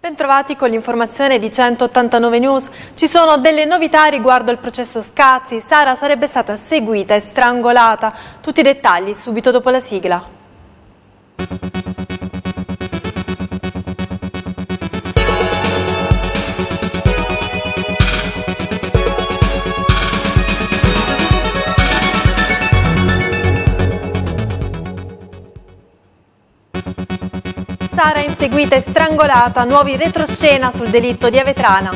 Bentrovati con l'informazione di 189 News. Ci sono delle novità riguardo il processo Scazzi. Sara sarebbe stata seguita e strangolata. Tutti i dettagli subito dopo la sigla. Sara inseguita e strangolata, nuovi retroscena sul delitto di Avetrana.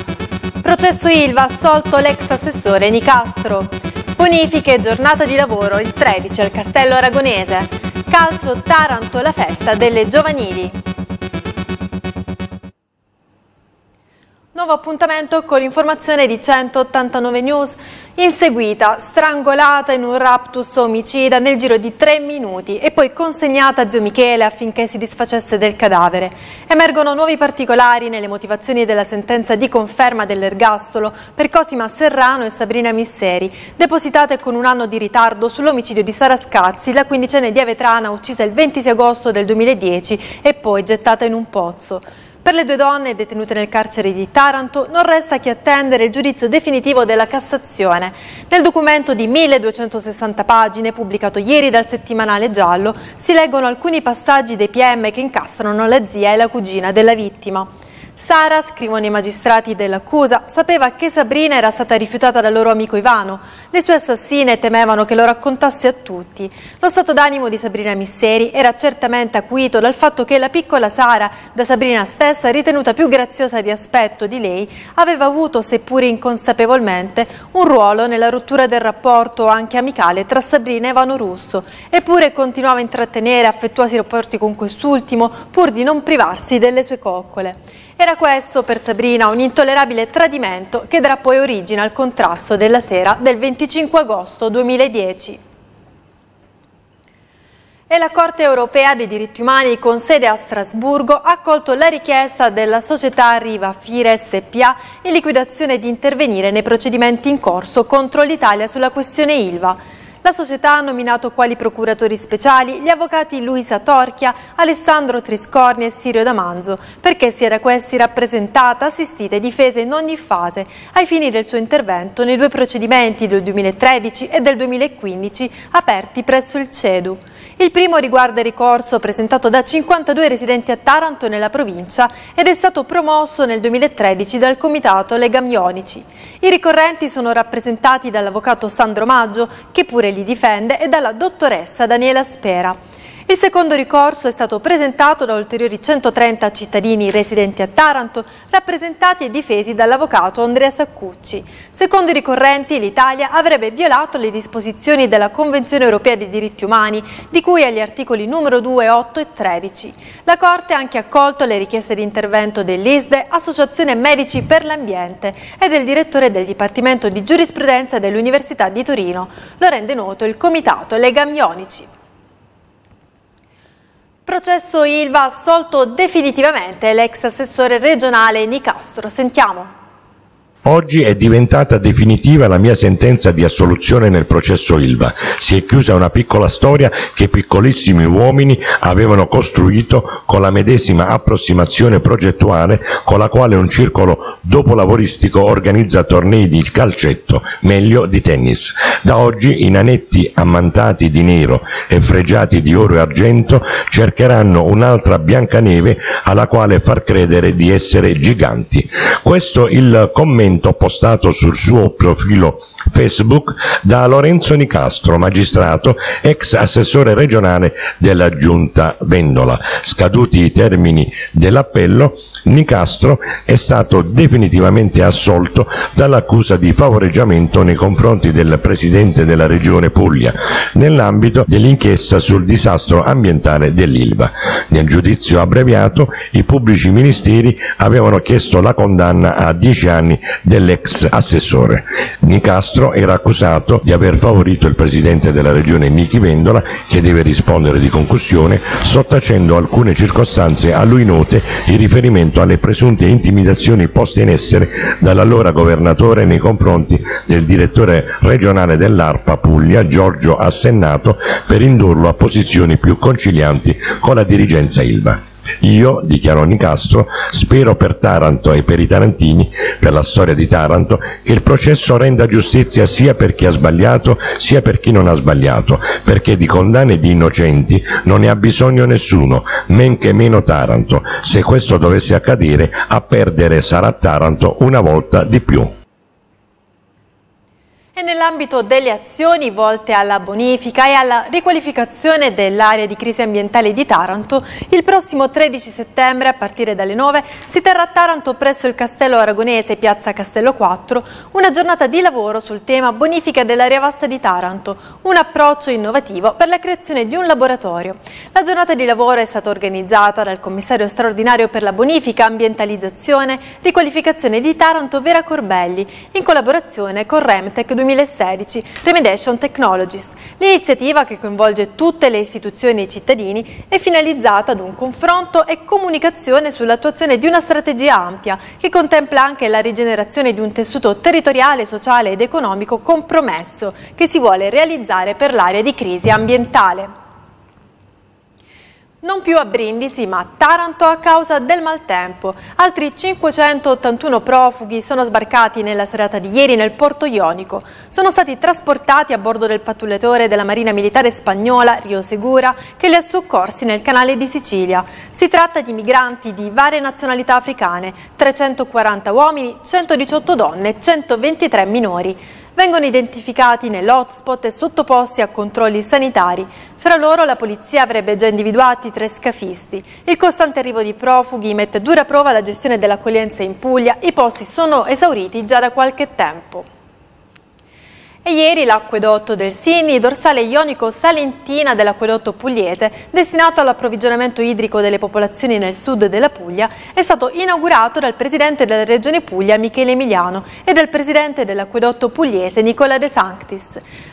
Processo Ilva, assolto l'ex assessore Nicastro. Bonifiche, giornata di lavoro il 13 al Castello Aragonese. Calcio Taranto, la festa delle giovanili. Nuovo appuntamento con l'informazione di 189 News. Inseguita, strangolata in un raptus omicida nel giro di tre minuti e poi consegnata a zio Michele affinché si disfacesse del cadavere. Emergono nuovi particolari nelle motivazioni della sentenza di conferma dell'ergastolo per Cosima Serrano e Sabrina Misseri, depositate con un anno di ritardo sull'omicidio di Sara Scazzi, la quindicenne di Avetrana uccisa il 26 agosto del 2010 e poi gettata in un pozzo. Per le due donne detenute nel carcere di Taranto non resta che attendere il giudizio definitivo della Cassazione. Nel documento di 1260 pagine pubblicato ieri dal settimanale Giallo si leggono alcuni passaggi dei PM che incastrano la zia e la cugina della vittima. Sara, scrivono i magistrati dell'accusa, sapeva che Sabrina era stata rifiutata dal loro amico Ivano. Le sue assassine temevano che lo raccontasse a tutti. Lo stato d'animo di Sabrina Misseri era certamente acuito dal fatto che la piccola Sara, da Sabrina stessa ritenuta più graziosa di aspetto di lei, aveva avuto, seppur inconsapevolmente, un ruolo nella rottura del rapporto anche amicale tra Sabrina e Ivano Russo, eppure continuava a intrattenere affettuosi rapporti con quest'ultimo pur di non privarsi delle sue coccole. Era questo per Sabrina un intollerabile tradimento che darà poi origine al contrasto della sera del 25 agosto 2010. E la Corte europea dei diritti umani con sede a Strasburgo ha accolto la richiesta della società Riva Fire SPA in liquidazione di intervenire nei procedimenti in corso contro l'Italia sulla questione Ilva. La società ha nominato quali procuratori speciali gli avvocati Luisa Torchia, Alessandro Triscorni e Sirio Damanzo, perché si era questi rappresentata, assistita e difesa in ogni fase ai fini del suo intervento nei due procedimenti del 2013 e del 2015 aperti presso il CEDU. Il primo riguarda il ricorso presentato da 52 residenti a Taranto nella provincia ed è stato promosso nel 2013 dal comitato Legami Ionici. I ricorrenti sono rappresentati dall'avvocato Sandro Maggio, che pure li difende, e dalla dottoressa Daniela Spera. Il secondo ricorso è stato presentato da ulteriori 130 cittadini residenti a Taranto, rappresentati e difesi dall'avvocato Andrea Saccucci. Secondo i ricorrenti, l'Italia avrebbe violato le disposizioni della Convenzione europea dei diritti umani, di cui agli articoli numero 2, 8 e 13. La Corte ha anche accolto le richieste di intervento dell'ISDE, Associazione Medici per l'Ambiente, e del direttore del Dipartimento di Giurisprudenza dell'Università di Torino. Lo rende noto il Comitato Legami Ionici. Processo Ilva assolto definitivamente l'ex assessore regionale Nicastro. Sentiamo. Oggi è diventata definitiva la mia sentenza di assoluzione nel processo Ilva. Si è chiusa una piccola storia che piccolissimi uomini avevano costruito con la medesima approssimazione progettuale con la quale un circolo dopolavoristico organizza tornei di calcetto, meglio di tennis. Da oggi i nanetti ammantati di nero e fregiati di oro e argento cercheranno un'altra Biancaneve alla quale far credere di essere giganti. Questo il commento commento postato sul suo profilo Facebook da Lorenzo Nicastro, magistrato, ex assessore regionale della Giunta Vendola. Scaduti i termini dell'appello, Nicastro è stato definitivamente assolto dall'accusa di favoreggiamento nei confronti del Presidente della Regione Puglia nell'ambito dell'inchiesta sul disastro ambientale dell'Ilva. Nel giudizio abbreviato i pubblici ministeri avevano chiesto la condanna a dieci anni dell'ex assessore. Nicastro era accusato di aver favorito il presidente della regione Michi Vendola, che deve rispondere di concussione, sottacendo alcune circostanze a lui note in riferimento alle presunte intimidazioni poste in essere dall'allora governatore nei confronti del direttore regionale dell'ARPA Puglia, Giorgio Assennato, per indurlo a posizioni più concilianti con la dirigenza Ilva. Io, dichiarò Nicastro, spero per Taranto e per i tarantini, per la storia di Taranto, che il processo renda giustizia sia per chi ha sbagliato sia per chi non ha sbagliato, perché di condanne di innocenti non ne ha bisogno nessuno, men che meno Taranto. Se questo dovesse accadere, a perdere sarà Taranto una volta di più. E nell'ambito delle azioni volte alla bonifica e alla riqualificazione dell'area di crisi ambientale di Taranto, il prossimo 13 settembre a partire dalle 9 si terrà a Taranto presso il Castello Aragonese, piazza Castello 4, una giornata di lavoro sul tema bonifica dell'area vasta di Taranto, un approccio innovativo per la creazione di un laboratorio. La giornata di lavoro è stata organizzata dal commissario straordinario per la bonifica, ambientalizzazione, riqualificazione di Taranto Vera Corbelli, in collaborazione con Remtec 2016 Remediation Technologies. L'iniziativa, che coinvolge tutte le istituzioni e i cittadini, è finalizzata ad un confronto e comunicazione sull'attuazione di una strategia ampia che contempla anche la rigenerazione di un tessuto territoriale, sociale ed economico compromesso che si vuole realizzare per l'area di crisi ambientale. Non più a Brindisi, ma a Taranto a causa del maltempo. Altri 581 profughi sono sbarcati nella serata di ieri nel porto ionico. Sono stati trasportati a bordo del pattugliatore della Marina Militare Spagnola Rio Segura che li ha soccorsi nel canale di Sicilia. Si tratta di migranti di varie nazionalità africane, 340 uomini, 118 donne e 123 minori vengono identificati nell'hotspot e sottoposti a controlli sanitari. Fra loro la polizia avrebbe già individuati tre scafisti. Il costante arrivo di profughi mette dura prova la gestione dell'accoglienza in Puglia. I posti sono esauriti già da qualche tempo. E ieri l'acquedotto del Sini, dorsale ionico-salentina dell'acquedotto pugliese, destinato all'approvvigionamento idrico delle popolazioni nel sud della Puglia, è stato inaugurato dal presidente della regione Puglia Michele Emiliano e dal presidente dell'acquedotto pugliese Nicola De Sanctis.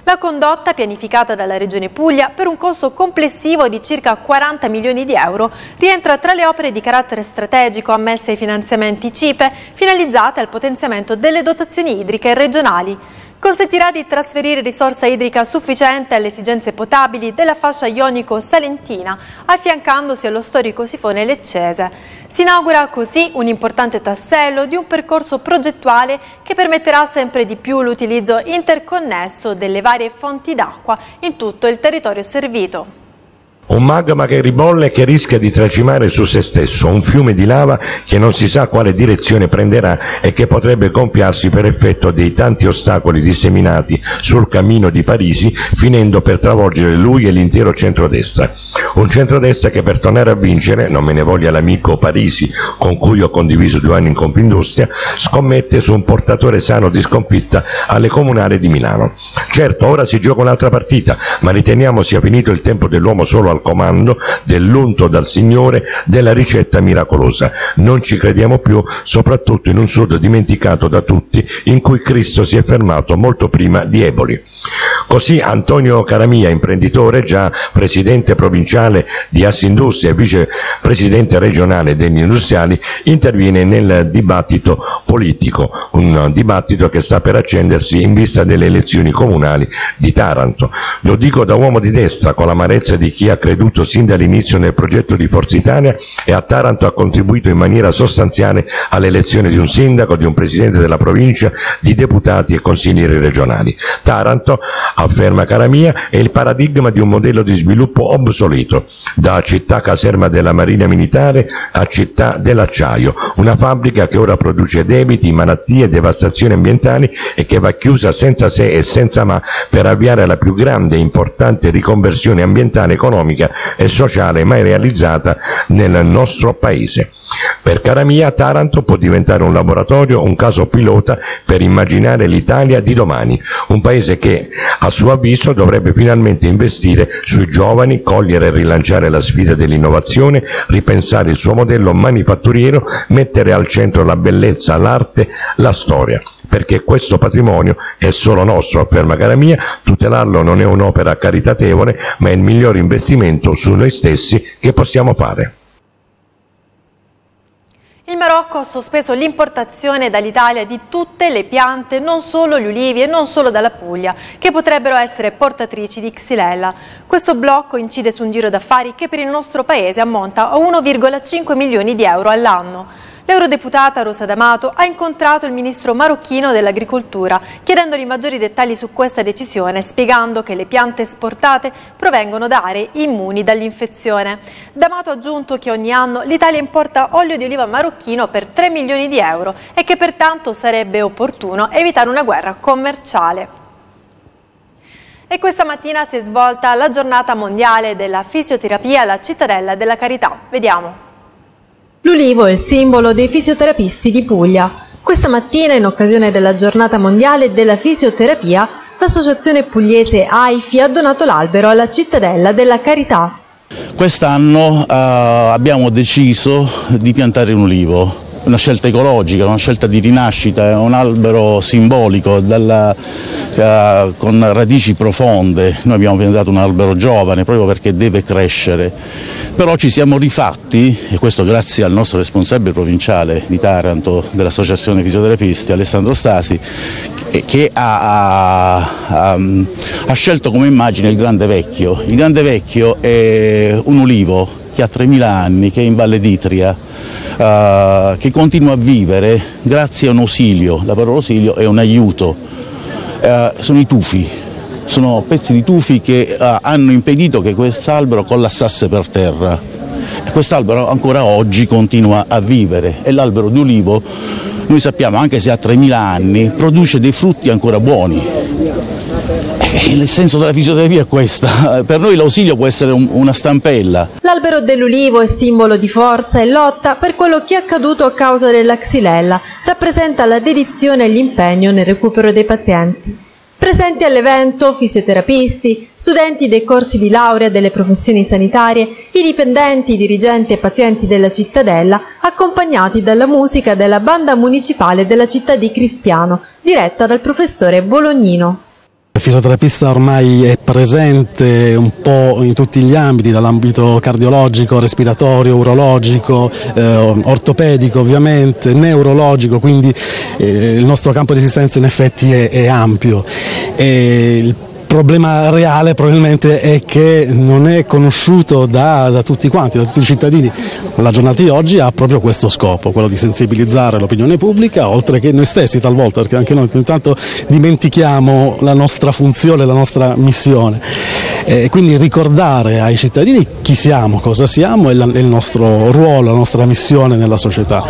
La condotta, pianificata dalla regione Puglia per un costo complessivo di circa 40 milioni di euro, rientra tra le opere di carattere strategico ammesse ai finanziamenti CIPE finalizzate al potenziamento delle dotazioni idriche regionali consentirà di trasferire risorsa idrica sufficiente alle esigenze potabili della fascia ionico-salentina, affiancandosi allo storico sifone leccese. Si inaugura così un importante tassello di un percorso progettuale che permetterà sempre di più l'utilizzo interconnesso delle varie fonti d'acqua in tutto il territorio servito. Un magma che ribolle e che rischia di tracimare su se stesso, un fiume di lava che non si sa quale direzione prenderà e che potrebbe gonfiarsi per effetto dei tanti ostacoli disseminati sul cammino di Parisi, finendo per travolgere lui e l'intero centrodestra. Un centrodestra che per tornare a vincere, non me ne voglia l'amico Parisi, con cui ho condiviso due anni in Confindustria, scommette su un portatore sano di sconfitta alle comunali di Milano. Certo, ora si gioca un'altra partita, ma riteniamo sia finito il tempo dell'uomo solo al comando dell'unto dal Signore della ricetta miracolosa. Non ci crediamo più, soprattutto in un sud dimenticato da tutti, in cui Cristo si è fermato molto prima di Eboli. Così Antonio Caramia, imprenditore, già presidente provinciale di Assindustria e vicepresidente regionale degli industriali, interviene nel dibattito politico, un dibattito che sta per accendersi in vista delle elezioni comunali di Taranto. Lo dico da uomo di destra, con l'amarezza di chi ha creduto sin dall'inizio nel progetto di Forza Italia e a Taranto ha contribuito in maniera sostanziale all'elezione di un sindaco, di un presidente della provincia, di deputati e consiglieri regionali. Taranto, afferma cara mia, è il paradigma di un modello di sviluppo obsoleto, da città caserma della Marina Militare a città dell'acciaio, una fabbrica che ora produce debiti, malattie, devastazioni ambientali e che va chiusa senza se e senza ma per avviare la più grande e importante riconversione ambientale economica economica e sociale mai realizzata nel nostro Paese. Per cara mia Taranto può diventare un laboratorio, un caso pilota per immaginare l'Italia di domani, un Paese che a suo avviso dovrebbe finalmente investire sui giovani, cogliere e rilanciare la sfida dell'innovazione, ripensare il suo modello manifatturiero, mettere al centro la bellezza, l'arte, la storia, perché questo patrimonio è solo nostro, afferma cara mia, tutelarlo non è un'opera caritatevole, ma è il miglior investimento investimento su noi stessi che possiamo fare. Il Marocco ha sospeso l'importazione dall'Italia di tutte le piante, non solo gli ulivi e non solo dalla Puglia, che potrebbero essere portatrici di Xylella. Questo blocco incide su un giro d'affari che per il nostro paese ammonta a 1,5 milioni di euro all'anno. L'eurodeputata Rosa D'Amato ha incontrato il ministro marocchino dell'agricoltura chiedendogli maggiori dettagli su questa decisione, spiegando che le piante esportate provengono da aree immuni dall'infezione. D'Amato ha aggiunto che ogni anno l'Italia importa olio di oliva marocchino per 3 milioni di euro e che pertanto sarebbe opportuno evitare una guerra commerciale. E questa mattina si è svolta la giornata mondiale della fisioterapia alla Cittadella della Carità. Vediamo. L'ulivo è il simbolo dei fisioterapisti di Puglia. Questa mattina, in occasione della giornata mondiale della fisioterapia, l'associazione pugliese AIFI ha donato l'albero alla cittadella della Carità. Quest'anno eh, abbiamo deciso di piantare un ulivo una scelta ecologica, una scelta di rinascita, è un albero simbolico dalla, eh, con radici profonde. Noi abbiamo piantato un albero giovane proprio perché deve crescere, però ci siamo rifatti, e questo grazie al nostro responsabile provinciale di Taranto dell'Associazione Fisioterapisti, Alessandro Stasi, che ha, ha, ha scelto come immagine il Grande Vecchio. Il Grande Vecchio è un ulivo che ha 3.000 anni, che è in Valle d'Itria, uh, che continua a vivere grazie a un ausilio, la parola ausilio è un aiuto, uh, sono i tufi, sono pezzi di tufi che uh, hanno impedito che quest'albero collassasse per terra. Quest'albero ancora oggi continua a vivere e l'albero di ulivo, noi sappiamo, anche se ha 3.000 anni, produce dei frutti ancora buoni il senso della fisioterapia è questo, per noi l'ausilio può essere un, una stampella. L'albero dell'ulivo è simbolo di forza e lotta per quello che è accaduto a causa della xylella, rappresenta la dedizione e l'impegno nel recupero dei pazienti. Presenti all'evento fisioterapisti, studenti dei corsi di laurea delle professioni sanitarie, i dipendenti, dirigenti e pazienti della cittadella, accompagnati dalla musica della banda municipale della città di Crispiano, diretta dal professore Bolognino. Il fisioterapista ormai è presente un po' in tutti gli ambiti, dall'ambito cardiologico, respiratorio, urologico, eh, ortopedico ovviamente, neurologico, quindi eh, il nostro campo di esistenza in effetti è, è ampio. E il problema reale probabilmente è che non è conosciuto da, da, tutti quanti, da tutti i cittadini. La giornata di oggi ha proprio questo scopo, quello di sensibilizzare l'opinione pubblica, oltre che noi stessi talvolta, perché anche noi intanto dimentichiamo la nostra funzione, la nostra missione. E quindi ricordare ai cittadini chi siamo, cosa siamo e il nostro ruolo, la nostra missione nella società.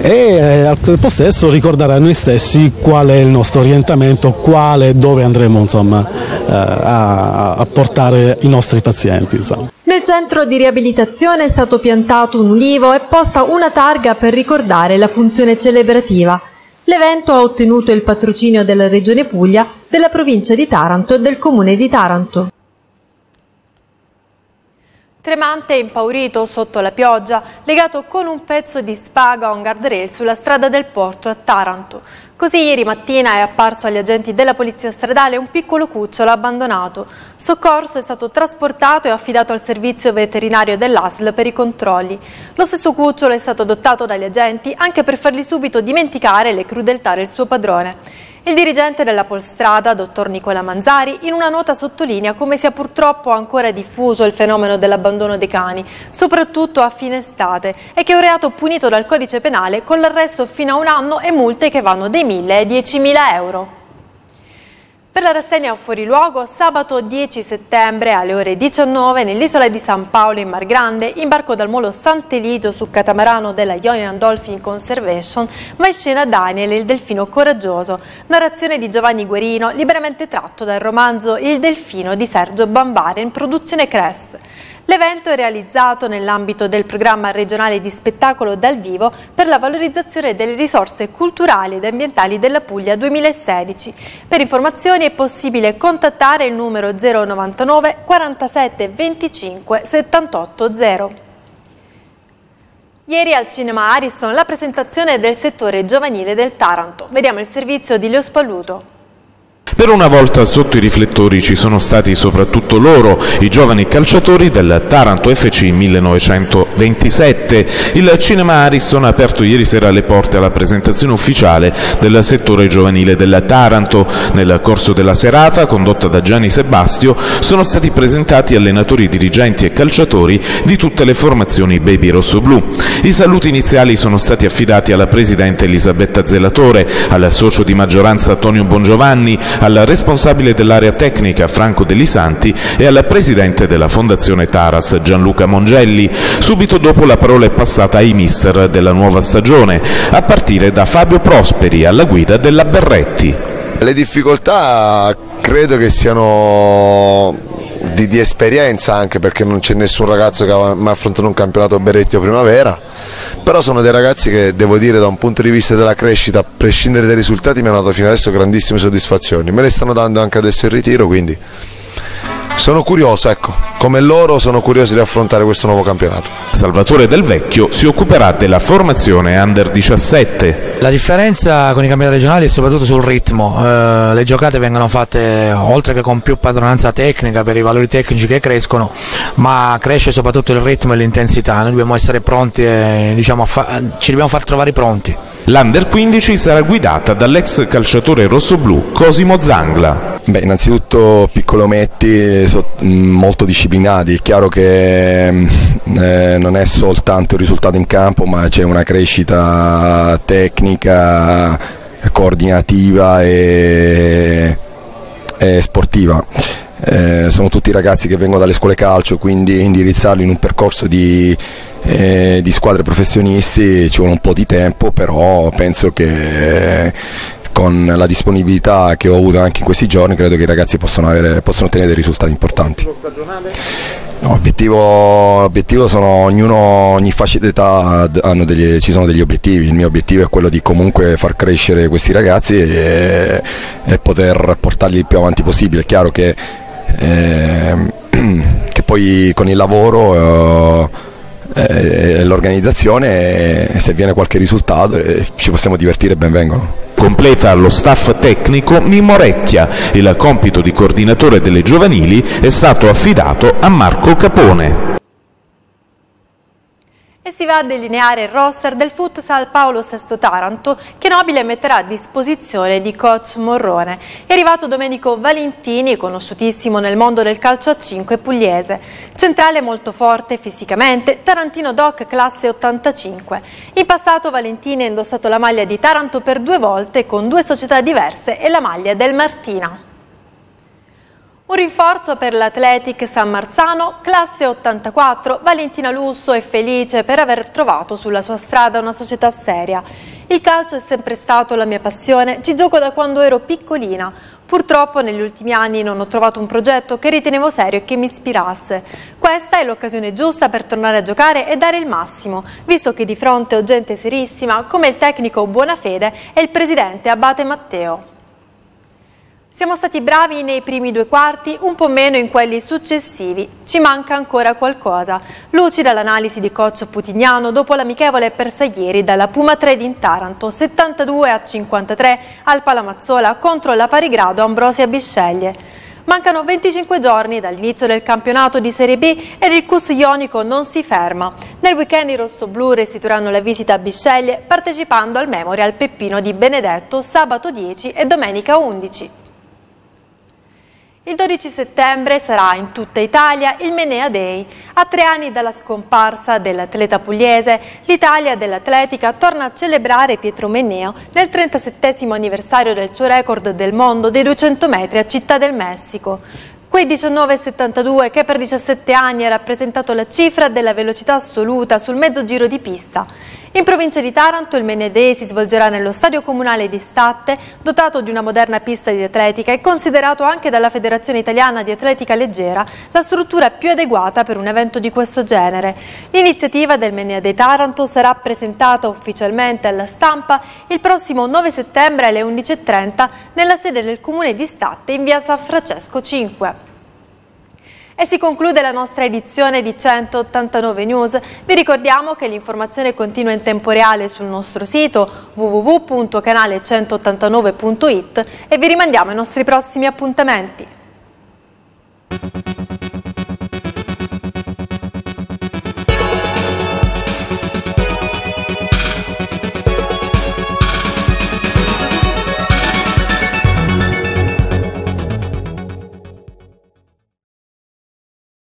E eh, al tempo stesso ricordare a noi stessi qual è il nostro orientamento, quale, dove andremo insomma, eh, a, a, portare i nostri pazienti. Insomma. Nel centro di riabilitazione è stato piantato un ulivo e posta una targa per ricordare la funzione celebrativa. L'evento ha ottenuto il patrocinio della Regione Puglia, della provincia di Taranto e del comune di Taranto. Tremante e impaurito sotto la pioggia, legato con un pezzo di spaga a un guardrail sulla strada del porto a Taranto. Così ieri mattina è apparso agli agenti della polizia stradale un piccolo cucciolo abbandonato. Soccorso è stato trasportato e affidato al servizio veterinario dell'ASL per i controlli. Lo stesso cucciolo è stato adottato dagli agenti anche per fargli subito dimenticare le crudeltà del suo padrone. Il dirigente della Polstrada, dottor Nicola Manzari, in una nota sottolinea come sia purtroppo ancora diffuso il fenomeno dell'abbandono dei cani, soprattutto a fine estate, e che è un reato punito dal codice penale con l'arresto fino a un anno e multe che vanno dai 1.000 ai 10.000 euro. Per la rassegna Fuori Luogo, sabato 10 settembre alle ore 19 nell'isola di San Paolo in Mar Grande, imbarco dal molo Sant'Eligio su catamarano della Ionian Dolphin Conservation, va in scena Daniel, il delfino coraggioso, narrazione di Giovanni Guerino, liberamente tratto dal romanzo Il delfino di Sergio Bambare in produzione Crest. L'evento è realizzato nell'ambito del programma regionale di spettacolo dal vivo per la valorizzazione delle risorse culturali ed ambientali della Puglia 2016. Per informazioni è possibile contattare il numero 099 47 25 78 0. Ieri al Cinema Ariston la presentazione del settore giovanile del Taranto. Vediamo il servizio di Leo Spalluto. Per una volta sotto i riflettori ci sono stati soprattutto loro, i giovani calciatori del Taranto FC 1927. Il Cinema Ariston ha aperto ieri sera le porte alla presentazione ufficiale del settore giovanile del Taranto. Nel corso della serata, condotta da Gianni Sebastio, sono stati presentati allenatori, dirigenti e calciatori di tutte le formazioni baby rosso-blu. I saluti iniziali sono stati affidati alla presidente Elisabetta Zelatore, al socio di maggioranza Antonio Bongiovanni, responsabile dell'area tecnica Franco Delisanti e al presidente della Fondazione Taras Gianluca Mongelli. Subito dopo la parola è passata ai mister della nuova stagione, a partire da Fabio Prosperi alla guida della Berretti. Le difficoltà credo che siano di, di, esperienza anche perché non c'è nessun ragazzo che ha mai affrontato un campionato Berretti o Primavera. Però sono dei ragazzi che devo dire da un punto di vista della crescita a prescindere dai risultati mi hanno dato fino adesso grandissime soddisfazioni. Me le stanno dando anche adesso il ritiro quindi sono curioso, ecco, come loro sono curioso di affrontare questo nuovo campionato. Salvatore Del Vecchio si occuperà della formazione Under 17. La differenza con i campionati regionali è soprattutto sul ritmo, eh, le giocate vengono fatte oltre che con più padronanza tecnica per i valori tecnici che crescono, ma cresce soprattutto il ritmo e l'intensità, noi dobbiamo essere pronti e diciamo, ci dobbiamo far trovare pronti. L'Under 15 sarà guidata dall'ex calciatore rossoblù Cosimo Zangla. Beh, innanzitutto piccolo Metti mm, molto disciplinati, è chiaro che mm, eh, non è soltanto il risultato in campo ma c'è una crescita tecnica, coordinativa e, e sportiva. Eh, sono tutti ragazzi che vengono dalle scuole calcio, quindi indirizzarli in un percorso di, eh, di squadre professionisti ci vuole un po' di tempo, però penso che con la disponibilità che ho avuto anche in questi giorni credo che i ragazzi possano, avere, possano ottenere dei risultati importanti. No, obiettivo, obiettivo sono ognuno, ogni fascia d'età degli, ci sono degli obiettivi, il mio obiettivo è quello di comunque far crescere questi ragazzi e, e poter portarli il più avanti possibile. È chiaro che, eh, che poi con il lavoro eh, e l'organizzazione se viene qualche risultato eh, ci possiamo divertire ben vengono. Completa lo staff tecnico Mimmo Recchia. Il compito di coordinatore delle giovanili è stato affidato a Marco Capone e si va a delineare il roster del futsal Paolo VI Taranto che Nobile metterà a disposizione di coach Morrone. È arrivato Domenico Valentini, conosciutissimo nel mondo del calcio a 5 pugliese. Centrale molto forte fisicamente, Tarantino Doc classe 85. In passato Valentini ha indossato la maglia di Taranto per due volte con due società diverse e la maglia del Martina. Un rinforzo per l'Atletic San Marzano, classe 84, Valentina Lusso è felice per aver trovato sulla sua strada una società seria. Il calcio è sempre stato la mia passione, ci gioco da quando ero piccolina. Purtroppo negli ultimi anni non ho trovato un progetto che ritenevo serio e che mi ispirasse. Questa è l'occasione giusta per tornare a giocare e dare il massimo, visto che di fronte ho gente serissima come il tecnico Buonafede e il presidente Abate Matteo. Siamo stati bravi nei primi due quarti, un po' meno in quelli successivi. Ci manca ancora qualcosa. Lucida l'analisi di coach Putignano dopo l'amichevole persa ieri dalla Puma Trade in Taranto, 72 a 53 al Palamazzola contro la parigrado Ambrosia Bisceglie. Mancano 25 giorni dall'inizio del campionato di Serie B ed il CUS Ionico non si ferma. Nel weekend i rossoblù restituiranno la visita a Bisceglie partecipando al Memorial Peppino di Benedetto sabato 10 e domenica 11. Il 12 settembre sarà in tutta Italia il Menea Day. A tre anni dalla scomparsa dell'atleta pugliese, l'Italia dell'atletica torna a celebrare Pietro Meneo nel 37 anniversario del suo record del mondo dei 200 metri a Città del Messico. Quei 19,72 che per 17 anni ha rappresentato la cifra della velocità assoluta sul mezzo giro di pista. In provincia di Taranto il Menedei si svolgerà nello stadio comunale di Statte, dotato di una moderna pista di atletica e considerato anche dalla Federazione Italiana di Atletica Leggera la struttura più adeguata per un evento di questo genere. L'iniziativa del Menedei Taranto sarà presentata ufficialmente alla stampa il prossimo 9 settembre alle 11.30 nella sede del comune di Statte in via San Francesco 5. E si conclude la nostra edizione di 189 News. Vi ricordiamo che l'informazione continua in tempo reale sul nostro sito www.canale189.it e vi rimandiamo ai nostri prossimi appuntamenti.